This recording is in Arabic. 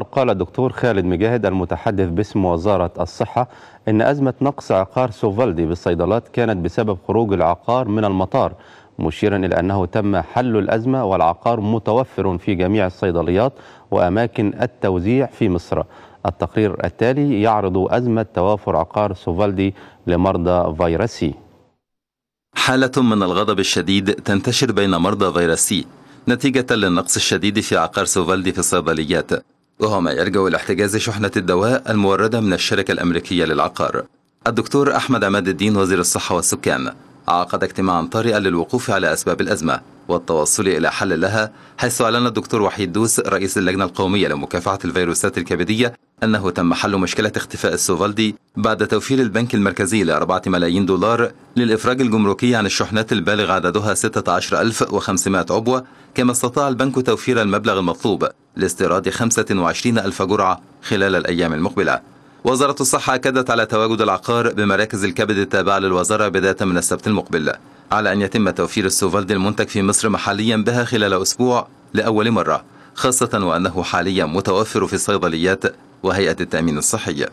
قال الدكتور خالد مجاهد المتحدث باسم وزارة الصحة إن أزمة نقص عقار سوفالدي بالصيدلات كانت بسبب خروج العقار من المطار مشيرا إلى أنه تم حل الأزمة والعقار متوفر في جميع الصيدليات وأماكن التوزيع في مصر. التقرير التالي يعرض أزمة توافر عقار سوفالدي لمرضى فيروس سي. حالة من الغضب الشديد تنتشر بين مرضى فيروس سي نتيجة للنقص الشديد في عقار سوفالدي في الصيدليات. وهو ما يرجع إلى احتجاز شحنة الدواء الموردة من الشركة الأمريكية للعقار. الدكتور أحمد عماد الدين وزير الصحة والسكان. عقد اجتماعا طارئا للوقوف على أسباب الأزمة والتوصل إلى حل لها حيث أعلن الدكتور وحيد دوس رئيس اللجنة القومية لمكافحة الفيروسات الكبدية أنه تم حل مشكلة اختفاء السوفالدي بعد توفير البنك المركزي لأربعة ملايين دولار للإفراج الجمركي عن الشحنات البالغ عددها 16500 عبوة كما استطاع البنك توفير المبلغ المطلوب لاستيراد 25 ألف جرعة خلال الأيام المقبلة. وزارة الصحة أكدت على تواجد العقار بمراكز الكبد التابعة للوزارة بداية من السبت المقبل على أن يتم توفير السوفالد المنتج في مصر محليا بها خلال أسبوع لأول مرة خاصة وأنه حاليا متوفر في الصيدليات وهيئة التأمين الصحي.